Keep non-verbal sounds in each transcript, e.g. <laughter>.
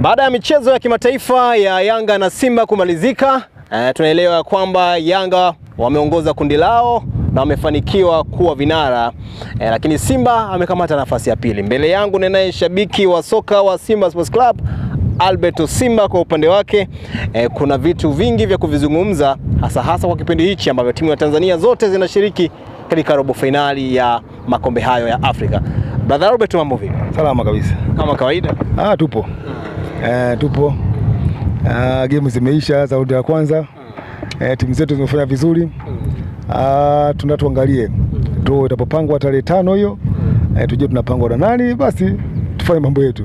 Baada ya michezo ya kimataifa ya Yanga na Simba kumalizika, eh, tunaelewa kwamba Yanga wameongoza kundi lao na wamefanikiwa kuwa vinara eh, lakini Simba amekamata nafasi ya pili. Mbele yangu ninaye shabiki wa soka wa Simba Sports Club Alberto Simba. Kwa upande wake eh, kuna vitu vingi vya kuvizungumza hasa hasa kwa kipindi hichi ambavyo timu ya Tanzania zote zinashiriki katika robo fainali ya makombe hayo ya Afrika. Brother Albert, mambo vipi? Salama kabisa. Kama kawaida Ah, tupo eh, tupo. Ah, game zimeisha za raundi ya kwanza. Eh, timu zetu zimefanya vizuri. Ah, tuna tuangalie. Draw itapopangwa tarehe tano hiyo. Eh, tujue tunapangwa na nani, basi tufanye mambo yetu.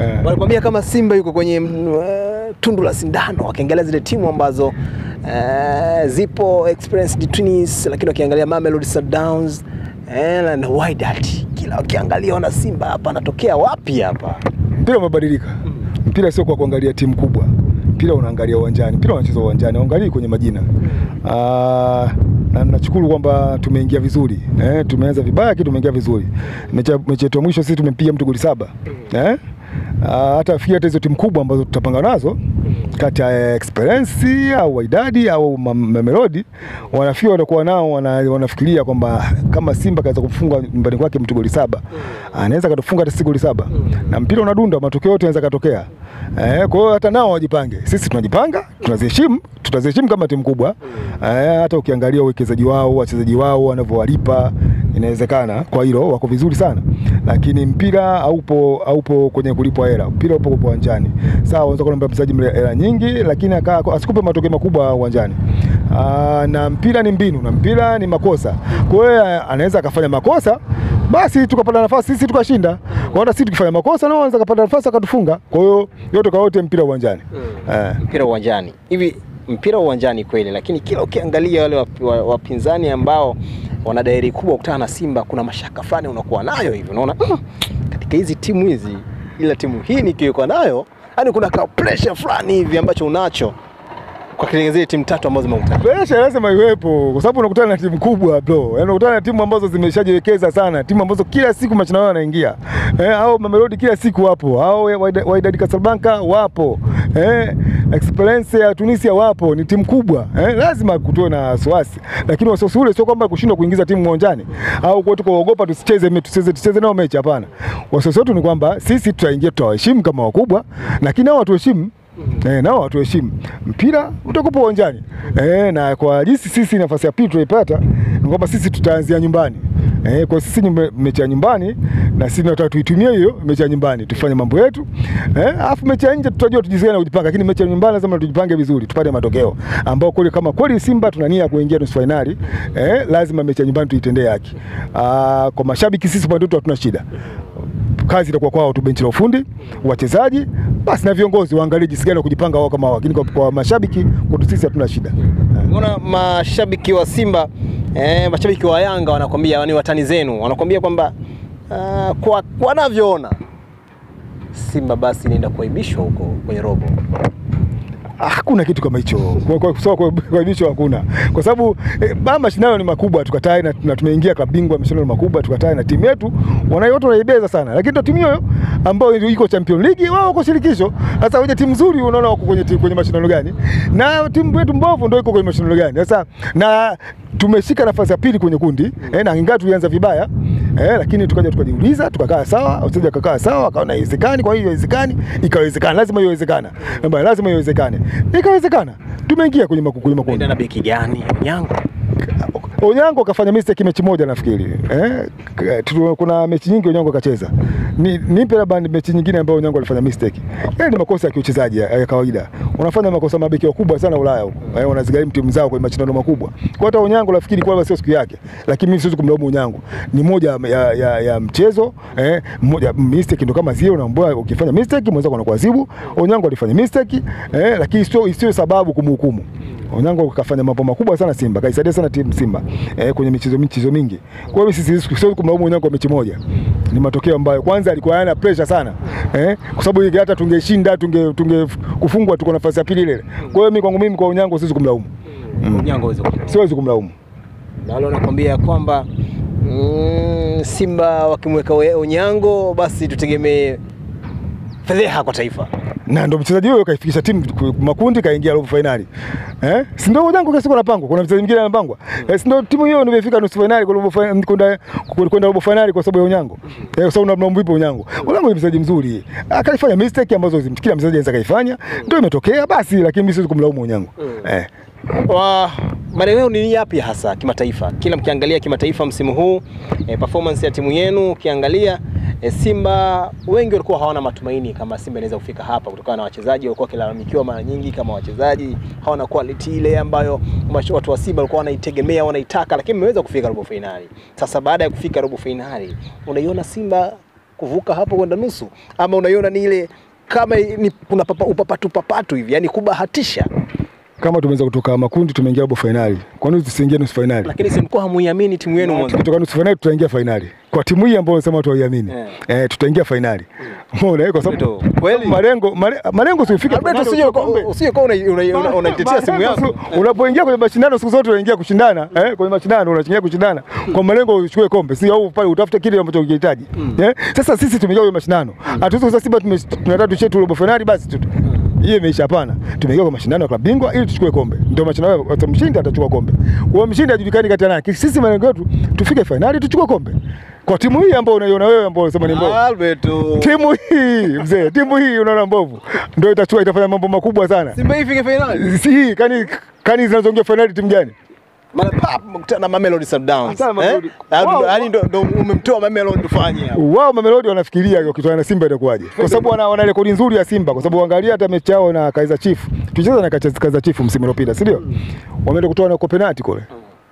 Eh. walikwambia kama Simba yuko kwenye eh, tundu la sindano, wakiangalia zile timu ambazo uh, zipo experienced twins, lakini wakiangalia Mamelodi Sundowns eh, na Wydad, kila wakiangalia wana Simba hapa anatokea wapi hapa? Mpira umebadilika. Mpira sio kwa kuangalia timu kubwa, mpira unaangalia uwanjani, mpira unachezwa uwanjani, uangalii kwenye majina. Ah, na nashukuru kwamba tumeingia vizuri eh, tumeanza vibaya lakini tumeingia vizuri. Mechi yetu ya mwisho sisi tumempiga mtu goli saba eh? Ah, hata fikiri hata hizo timu kubwa ambazo tutapanga nazo kati ya Experience au Wydad au Ma- Mamelodi wanafikiri watakuwa nao wana, wanafikiria kwamba kama Simba kaweza kufunga nyumbani kwake mtu goli saba. Anaweza katufunga hata goli saba. Na mpira unadunda, matokeo yote yanaweza katokea. Eh, kwa hiyo hata nao wajipange, sisi tunajipanga, tunaziheshimu, tutaziheshimu kama timu kubwa. Eh, hata ukiangalia uwekezaji wao, wachezaji wao wanavyowalipa inawezekana. Kwa hilo wako vizuri sana, lakini mpira haupo haupo kwenye kulipwa hela, mpira upo kwa uwanjani. Sawa, unaweza kuomba mchezaji mle- hela nyingi, lakini akaa asikupe matokeo makubwa uwanjani. Aa, na mpira ni mbinu na mpira ni makosa. Kwa hiyo anaweza akafanya makosa basi tukapata nafasi sisi tukashinda. Kwa hiyo sisi tukifanya makosa nao wanaweza kupata nafasi akatufunga. Kwa hiyo yote kwa yote mpira uwanjani. Eh. Mpira uwanjani hivi, mpira uwanjani kweli, lakini kila ukiangalia wale wap- wa- wapinzani ambao wana dairi kubwa kukutana na Simba, kuna mashaka fulani unakuwa nayo hivi, unaona "Mm, katika hizi timu hizi, ila timu hii nikiwekwa nayo, yani kuna ka pressure fulani hivi ambacho unacho kwa kile timu tatu ambazo zimekutana. Pressure lazima iwepo kwa sababu unakutana na timu kubwa bro. Yaani unakutana na timu ambazo zimeshajiwekeza sana, timu ambazo kila siku mashindano yanaingia. Eh, au Mamelodi kila siku wapo, Wydad Wydad Casablanca wapo. Eh, Experience ya Tunisia wapo, ni timu kubwa. Eh, lazima kutoe na wasiwasi. Lakini wasiwasi ule sio kwamba kushindwa kuingiza timu uwanjani au kwa kuogopa tusicheze tusicheze tusicheze nao mechi hapana. Wasiwasi wetu ni kwamba sisi tutaingia tutawaheshimu kama wakubwa, lakini hao watuheshimu Eh, nao watuheshimu. Mpira utakupa uwanjani eh, na kwa jinsi sisi nafasi ya pili tunaipata ni kwamba sisi tutaanzia nyumbani eh, kwa sisi mechi ya nyumbani na sisi tunataka tuitumie hiyo mechi ya nyumbani tufanye mambo yetu eh, alafu mechi ya nje tutajua tujisikie na kujipanga, lakini mechi ya nyumbani lazima tujipange vizuri tupate matokeo ambao kweli kama kweli Simba tuna nia kuingia nusu finali, eh, lazima mechi ya nyumbani tuitendee haki. Ah, kwa mashabiki sisi pande wetu hatuna shida kazi itakuwa kwao tu, benchi la ufundi, wachezaji basi na viongozi waangalie jinsi gani kujipanga wao kama wao, lakini kwa, mashabiki kwetu sisi hatuna shida. Unaona mashabiki wa Simba eh, mashabiki wa Yanga wanakwambia ni watani zenu, wanakwambia kwamba uh, kwa wanavyoona Simba basi inaenda kuaibishwa huko kwenye robo. Hakuna kitu kama hicho kuaibishwa, hakuna kwa sababu eh, mashindano ni makubwa, tukatae na, tumeingia klabu bingwa mashindano makubwa, tukatae na timu yetu wanayote wanaibeza sana, lakini ndio timu hiyo ambayo iko Champion League, wao wako shirikisho. Sasa wenye timu nzuri unaona wako kwenye, kwenye mashindano gani, na timu yetu mbovu ndio iko kwenye mashindano gani? Sasa na tumeshika nafasi ya pili kwenye kundi mm. eh, na ingawa tulianza vibaya eh, lakini tukaja tukajiuliza, tukakaa sawa, wachezaji wakakaa sawa, wakaona haiwezekani. Kwa hiyo haiwezekani, ikawezekana, lazima iwezekana, mm. lazima iwezekane, ikawezekana, tumeingia kwenye makundi. makundi. Na beki gani? Onyango. Onyango kafanya mistake mechi moja nafikiri eh, kuna mechi nyingi Onyango akacheza. Ni, nipe labda ni mechi nyingine ambayo Onyango alifanya mistake. Yale ni makosa ya kiuchezaji ya, ya kawaida. Unafanya makosa mabeki wakubwa sana Ulaya huko. Eh, wanazigharimu timu zao kwenye mashindano makubwa. Kwa hata Onyango nafikiri kwamba sio siku yake. Lakini mimi siwezi kumlaumu Onyango. Ni moja ya, ya, ya mchezo eh, moja mistake ndio kama zile unaambia ukifanya mistake mwenzako anakuadhibu. Onyango alifanya mistake eh, lakini sio sio sababu kumhukumu. Onyango kafanya mambo makubwa sana Simba, kaisaidia sana timu Simba eh, kwenye michezo michezo mingi. Kwa hiyo sisi siwezi kumlaumu Onyango kwa mechi moja, ni matokeo ambayo kwanza alikuwa yana pressure sana eh, kwa sababu hata tungeshinda tunge, tunge kufungwa tuko nafasi ya pili ile. Kwa hiyo mimi kwangu mimi kwa unyango siwezi kumlaumu, Onyango Unyango kumlaumu. siwezi kumlaumu. Na nakwambia kwamba mm, Simba wakimweka unyango Onyango basi tutegemee fedheha kwa taifa. Na ndo mchezaji huyo kaifikisha timu makundi kaingia robo finali. Eh, si ndio Onyango kesi anapangwa, kuna mchezaji mwingine anapangwa eh, si ndio timu hiyo ndio imefika nusu finali kwa robo finali kwenda kwenda robo finali kwa sababu ya Onyango? Eh, kwa sababu unamlaumu vipi Onyango? Onyango ni mchezaji mzuri, akalifanya mistake ambazo kila mchezaji anaweza kaifanya, ndio imetokea basi, lakini mimi siwezi kumlaumu Onyango. Eh. Wa maeneo ni yapi hasa kimataifa? Kila mkiangalia kimataifa msimu huu eh, performance ya timu yenu ukiangalia e, Simba wengi walikuwa hawana matumaini kama Simba inaweza kufika hapa kutokana na wachezaji walikuwa wakilalamikiwa mara nyingi kama wachezaji. Hawana quality ile ambayo watu wa Simba walikuwa wanaitegemea wanaitaka, lakini imeweza kufika robo fainali. Sasa baada ya kufika robo fainali, unaiona Simba kuvuka hapo kwenda nusu? Ama unaiona ni ile kama ni kuna papa, upapatu papatu hivi, yani kubahatisha, Kama tumeweza kutoka makundi tumeingia robo fainali, kwa nini tusiingie nusu finali? lakini si mko hamuiamini timu yenu mwanzo. Tukitoka nusu finali tutaingia finali kwa timu hii ambayo nasema watu waiamini Yeah. eh, tutaingia finali. Umeona eh, kwa sababu kweli? malengo malengo sio ifike. Alberto, finali usije usije una- unaitetea simu yako. Unapoingia kwenye mashindano siku zote unaingia kushindana eh, kwenye mashindano unaingia kushindana kwa malengo uchukue kombe, si au pale utafute kile ambacho unahitaji. eh. Sasa sisi tumeingia kwenye mashindano, hatuwezi kusema Simba tunataka tuchetu robo finali basi tu hiyo imeisha. Hapana, tumeingia kwa mashindano ya klabu bingwa ili tuchukue kombe, ndio mashindano. ya mshindi atachukua kombe, kwa mshindi ajulikani kati ya nani. Sisi malengo yetu tufike fainali tuchukue kombe kwa timu hii ambayo unaiona wewe, ambayo unasema ni mbovu. Alberto. Timu hii mzee, timu hii unaona mbovu, ndio itachukua, itafanya mambo makubwa sana. Simba ifike finali. Si kani kani zinazoingia finali timu gani? Na Mamelodi Sundowns. Eh? Yaani ndo ndo umemtoa Mamelodi ufanye hapo. Wao Mamelodi wanafikiria wakitoana na Simba itakuwaje, kwa sababu wana, wana rekodi nzuri ya Simba, kwa sababu angalia hata mechi yao na Kaizer Chiefs, tulicheza na Kaizer Chiefs msimu uliopita, si ndio? Wameenda kutoa na penalty kule.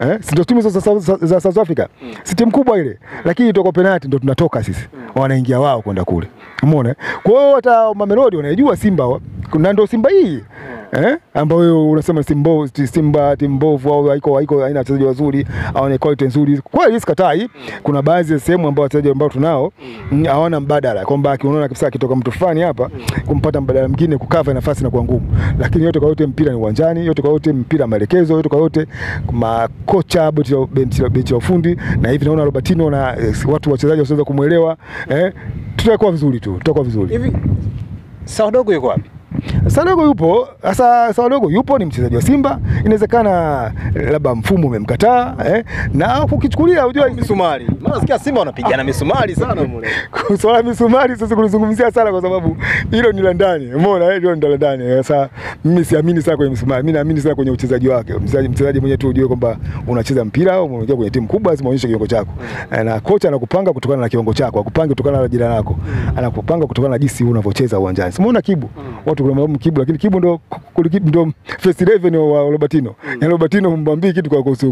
Eh, si ndio timu za, South Africa? Si timu kubwa ile, lakini toka penalty ndo tunatoka sisi, wanaingia wao kwenda kule, umeona? Kwa hiyo hata Mamelodi wanaijua Simba na ndio Simba hii eh, ambayo unasema Simba Simba timu mbovu au haiko haiko haina wachezaji wazuri au ni quality nzuri. Kweli sikatai, kuna baadhi ya sehemu ambao wachezaji ambao tunao mm, hawana mbadala, kwamba unaona kabisa akitoka mtu fulani hapa kumpata mbadala mwingine kukava nafasi na kuwa ngumu, lakini yote kwa yote mpira ni uwanjani, yote kwa yote mpira maelekezo, yote kwa yote makocha, la- benchi la ufundi, na hivi naona Robertino na eh, watu wachezaji wasiweza kumwelewa eh, tutakuwa vizuri tu, tutakuwa vizuri. Hivi sawa dogo yuko wapi? Sadogo yupo sasa. Sanogo yupo, ni mchezaji wa Simba. Inawezekana eh, labda mfumo umemkataa eh, na ukichukulia unajua Misumari. Maana nasikia Simba wanapigana misumari sana mule. swala misumari sasa kulizungumzia sana, kwa sababu hilo ni la ndani, umeona eh, hilo ni la ndani. Sasa mimi siamini sana kwenye misumari, mimi naamini sana kwenye uchezaji wake. Mchezaji mchezaji mwenyewe tu ujue kwamba unacheza mpira au unaingia kwenye timu kubwa, lazima uonyeshe kiwango chako mm. na kocha anakupanga kutokana na kiwango chako, akupange kutokana na jina lako, anakupanga kutokana na jinsi unavyocheza uwanjani. Simuona Kibu, watu kuna mambo Kibu, lakini Kibu ndo ndo first 11 wa Robertino. mm. Yani Robertino mwambii kitu kwa kuhusu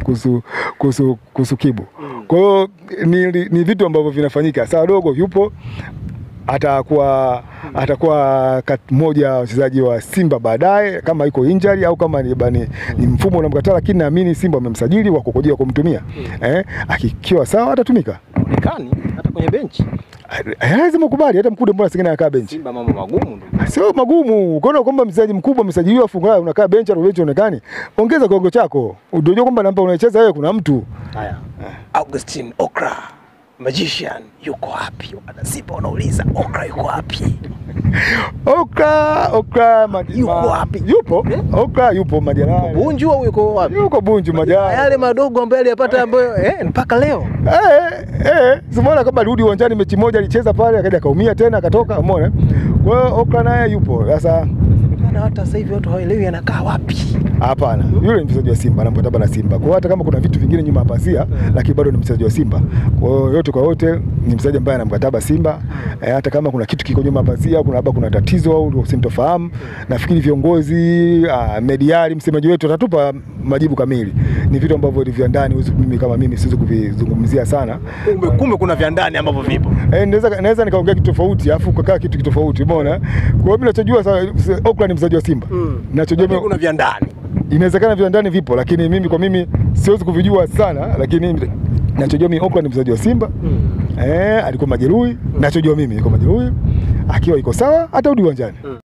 kuhusu kuhusu Kibu. Kwa hiyo ni, ni vitu ambavyo vinafanyika. Sawa dogo yupo atakuwa atakuwa kat- mmoja wa wachezaji wa Simba baadaye, kama iko injury au kama ni, bani, ni mfumo unamkataa, lakini naamini Simba wamemsajili wako kukojea kumtumia hmm. eh, akikiwa sawa atatumika. Onekani hata kwenye benchi. Eh, lazima ukubali, hata mkude mbona singine anakaa benchi Simba mambo magumu ndio. Sio magumu. Ukiona kwamba mchezaji mkubwa amesajiliwa funga unakaa- unakaa benchi au benchi onekani, ongeza kiwango chako. Unajua kwamba namba unaicheza wewe kuna mtu. Haya. Augustine Okra. Magician yuko wapi? Wana Simba wanauliza Okra yuko wapi? <laughs> Okra, Okra Yuko wapi? Yupo. Okra yupo majalani. Bunju au yuko wapi? Yuko Bunju majalani. Yale madogo ambayo aliyapata ambayo eh, mpaka leo. Eh, eh, simuona kama alirudi uwanjani mechi moja alicheza pale akaja akaumia tena akatoka, umeona? Kwa hiyo Okra naye yupo. Sasa hata sasa hivi watu hawaelewi anakaa wapi. Hapana, yule ni mchezaji wa Simba na mkataba na Simba. Kwa hiyo hata kama kuna vitu vingine nyuma ya pazia, lakini bado ni mchezaji wa Simba. Kwa hiyo yote kwa yote ni mchezaji ambaye ana mkataba Simba. E, hata kama kuna kitu kiko nyuma ya pazia, kuna labda kuna tatizo au usimtofahamu, nafikiri viongozi mediali, msemaji wetu atatupa majibu kamili. Ni vitu ambavyo ni vya ndani, huwezi mimi kama mimi siwezi kuvizungumzia sana. Kumbe, kumbe kuna vya ndani ambavyo vipo. Eh, naweza naweza nikaongea kitu tofauti afu kukaa kitu kitofauti, umeona? Kwa hiyo mimi ninachojua sasa Oakland ni mchezaji wa Simba. Ninachojua Lakini kuna vya ndani. Inawezekana vya ndani vipo, lakini mimi kwa mimi siwezi kuvijua sana, lakini nachojua mimi Oakland ni mchezaji wa Simba mm. eh, alikuwa majeruhi. mm. Nachojua mimi yuko majeruhi, akiwa iko sawa atarudi uwanjani.